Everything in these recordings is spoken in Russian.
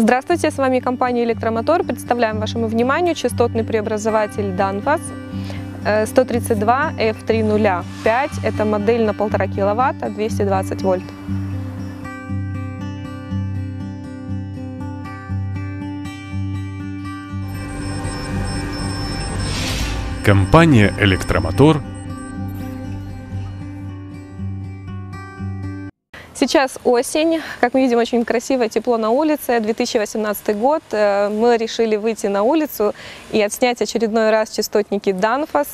Здравствуйте, с вами компания «Электромотор». Представляем вашему вниманию частотный преобразователь э, 132 F305. Это модель на 1,5 киловатта, 220 вольт. Компания «Электромотор» Сейчас осень, как мы видим, очень красиво, тепло на улице. 2018 год. Э, Мы решили выйти на улицу и отснять очередной раз частотники Danfoss,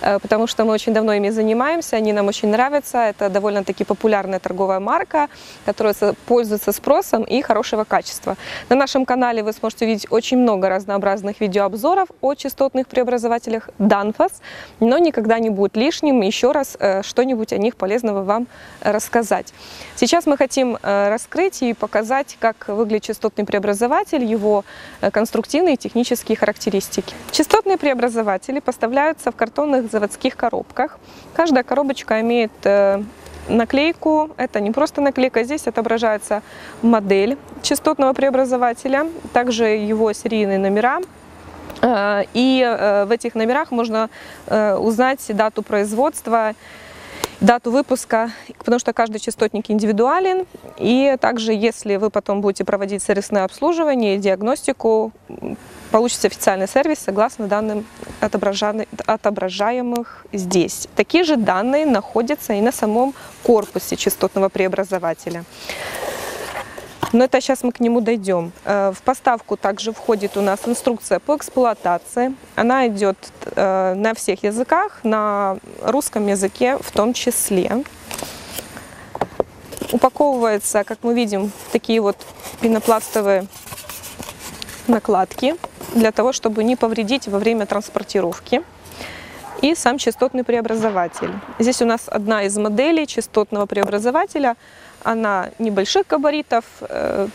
э, потому что мы очень давно ими занимаемся, они нам очень нравятся. Это довольно-таки популярная торговая марка, которая пользуется спросом и хорошего качества. На нашем канале вы сможете увидеть очень много разнообразных видеообзоров о частотных преобразователях Danfoss, но никогда не будет лишним еще раз э, что-нибудь о них полезного вам рассказать. Сейчас мы хотим э, раскрыть и показать, как выглядит частотный преобразователь, его э, конструктивные и технические характеристики. Частотные преобразователи поставляются в картонных заводских коробках. Каждая коробочка имеет э, наклейку. Это не просто наклейка, здесь отображается модель частотного преобразователя, также его серийные номера, И в этих номерах можно узнать дату производства, дату выпуска, потому что каждый частотник индивидуален. И также, если вы потом будете проводить сервисное обслуживание и диагностику, м, получите официальный сервис согласно данным отображаемых здесь. Такие же данные находятся и на самом корпусе частотного преобразователя. Но это сейчас мы к нему дойдем. Э, В поставку также входит у нас инструкция по эксплуатации. Она идет э, на всех языках, на русском языке в том числе. Упаковывается, как мы видим, такие вот пенопластовые накладки для того, чтобы не повредить во время транспортировки. И сам частотный преобразователь. Здесь у нас одна из моделей частотного преобразователя. Она небольших габаритов.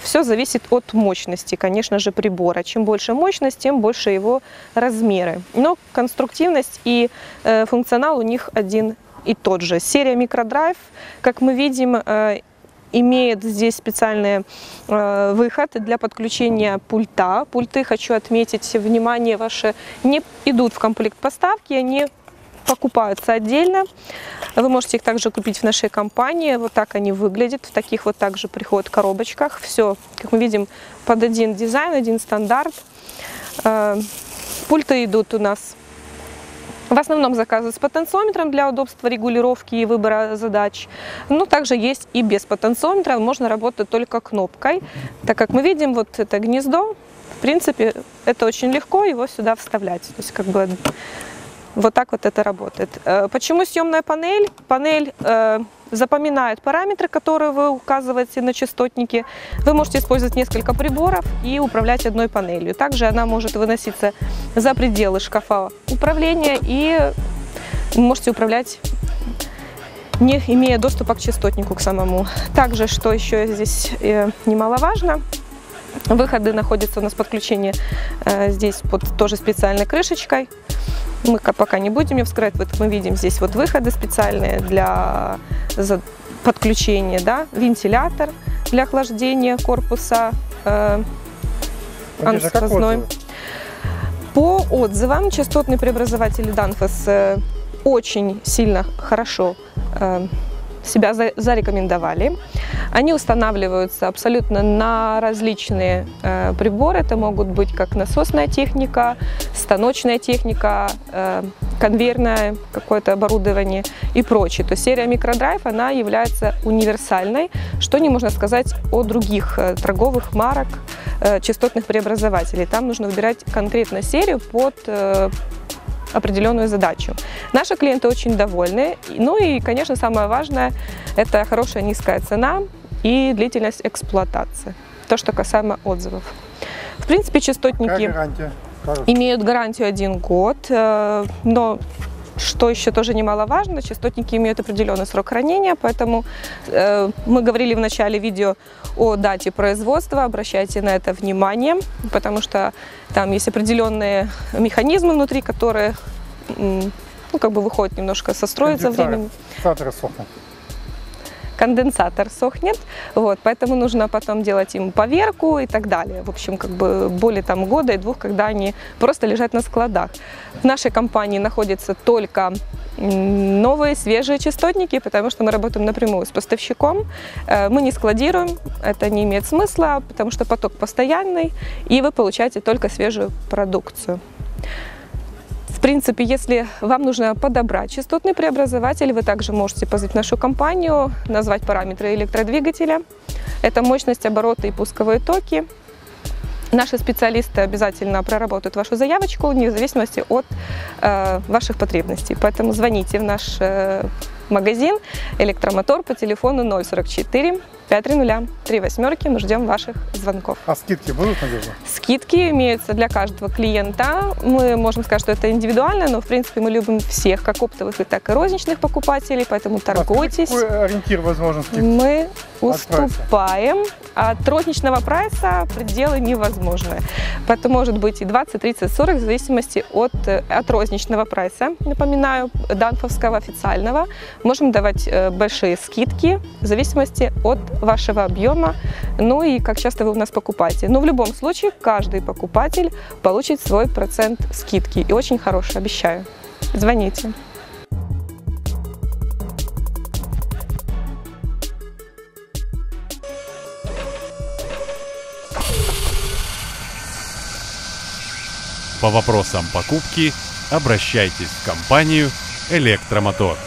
Все зависит от мощности, конечно же, прибора. Чем больше мощность, тем больше его размеры. Но конструктивность и э, функционал у них один и тот же. Серия микродрайв, как мы видим, э, имеет здесь специальный э, выход для подключения пульта. Пульты, хочу отметить, внимание ваше, не идут в комплект поставки, они покупаются отдельно. Вы можете их также купить в нашей компании. Вот так они выглядят. В таких вот также приходят коробочках. Все, как мы видим, под один дизайн, один стандарт. Э, Пульты идут у нас в основном заказы с потенциометром для удобства регулировки и выбора задач. Но также есть и без потенциометра, можно работать только кнопкой. Так как мы видим, вот это гнездо, в принципе, это очень легко его сюда вставлять. То есть как бы вот так вот это работает. Э, Почему съемная панель? Панель э, запоминает параметры, которые вы указываете на частотнике. Вы можете использовать несколько приборов и управлять одной панелью. Также она может выноситься за пределы шкафа управления и можете управлять не имея доступа к частотнику к самому. Также, что еще здесь э, немаловажно, выходы находятся у нас подключение здесь под тоже специальной крышечкой. Мы ка- пока не будем ее вскрывать. Вот мы видим здесь вот выходы специальные для подключения, да, вентилятор для охлаждения корпуса э, ансквозной. По отзывам частотный преобразователь Danfoss э, очень сильно хорошо э, себя за- зарекомендовали. Они устанавливаются абсолютно на различные э, приборы. Это могут быть как насосная техника, станочная техника, э, конвейерное какое-то оборудование и прочее. То есть серия микродрайв, она является универсальной, что не можно сказать о других э, торговых марок э, частотных преобразователей. Там нужно выбирать конкретно серию под э, определенную задачу. Наши клиенты очень довольны. Ну и, конечно, самое важное – это хорошая низкая цена и длительность эксплуатации. То, что касаемо отзывов. В принципе, частотники гарантия? Имеют гарантию один год, э, но что еще тоже немаловажно, частотники имеют определенный срок хранения, поэтому э, мы говорили в начале видео о дате производства, обращайте на это внимание, потому что там есть определенные механизмы внутри, которые ну, как бы выходят немножко со строя за Конденсаторы. временем. Конденсаторы сохнут. Конденсатор сохнет, вот, поэтому нужно потом делать им поверку и так далее. В общем, как бы более там года и двух, когда они просто лежат на складах. В нашей компании находятся только новые, свежие частотники, потому что мы работаем напрямую с поставщиком. Э, Мы не складируем, это не имеет смысла, потому что поток постоянный, и вы получаете только свежую продукцию. Принципе, если вам нужно подобрать частотный преобразователь, вы также можете позвонить в нашу компанию, назвать параметры электродвигателя. Это мощность, обороты и пусковые токи. Наши специалисты обязательно проработают вашу заявочку вне зависимости от э, ваших потребностей. Поэтому звоните в наш э, магазин «Электромотор» по телефону 044 530 3 восьмерки. Мы ждем ваших звонков. А скидки будут, Надежда? Скидки имеются для каждого клиента. Мы можем сказать, что это индивидуально, но в принципе мы любим всех, как оптовых, и так и розничных покупателей, поэтому торгуйтесь. А какой ориентир возможен скидки? Мы уступаем. От розничного прайса пределы невозможны. Поэтому может быть и 20, 30, 40 в зависимости от, э, от розничного прайса. Напоминаю, данфовского официального. Можем давать э, большие скидки в зависимости от вашего объема, ну и как часто вы у нас покупаете. Но в любом случае каждый покупатель получит свой процент скидки. И очень хороший, обещаю. Звоните. По вопросам покупки обращайтесь в компанию «Электромотор».